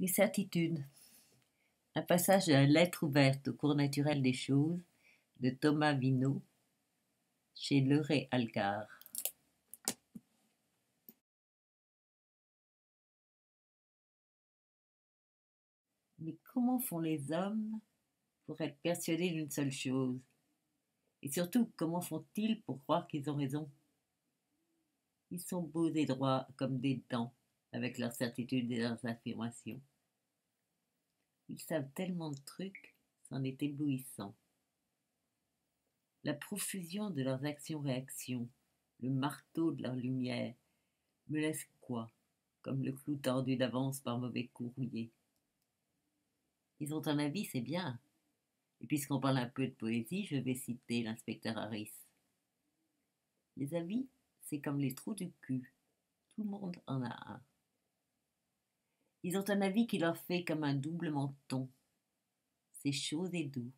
Les certitudes. Un passage de la lettre ouverte au cours naturel des choses de Thomas Vino chez Leray Algar. Mais comment font les hommes pour être persuadés d'une seule chose? Et surtout, comment font-ils pour croire qu'ils ont raison? Ils sont beaux et droits comme des dents avec leurs certitudes et leurs affirmations. Ils savent tellement de trucs, c'en est éblouissant. La profusion de leurs actions-réactions, le marteau de leur lumière, me laisse quoi, comme le clou tordu d'avance par mauvais rouillé. Ils ont un avis, c'est bien. Et puisqu'on parle un peu de poésie, je vais citer l'inspecteur Harris. Les avis, c'est comme les trous du cul. Tout le monde en a un. Ils ont un avis qui leur fait comme un double menton. C'est chaud et doux,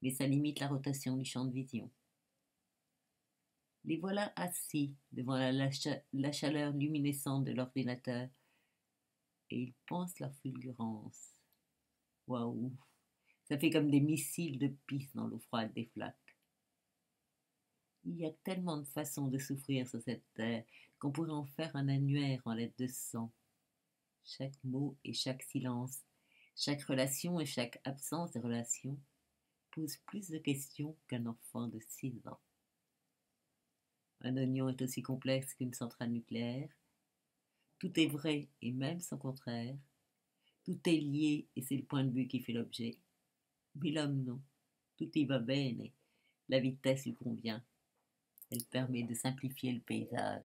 mais ça limite la rotation du champ de vision. Les voilà assis devant la, chaleur luminescente de l'ordinateur et ils pensent leur fulgurance. Waouh! Ça fait comme des missiles de pisse dans l'eau froide des flaques. Il y a tellement de façons de souffrir sur cette terre qu'on pourrait en faire un annuaire en lettres de sang chaque mot et chaque silence, chaque relation et chaque absence de relation pose plus de questions qu'un enfant de six ans. Un oignon est aussi complexe qu'une centrale nucléaire. Tout est vrai et même son contraire. Tout est lié et c'est le point de vue qui fait l'objet. Mais l'homme non. Tout y va bene. La vitesse lui convient. Elle permet de simplifier le paysage.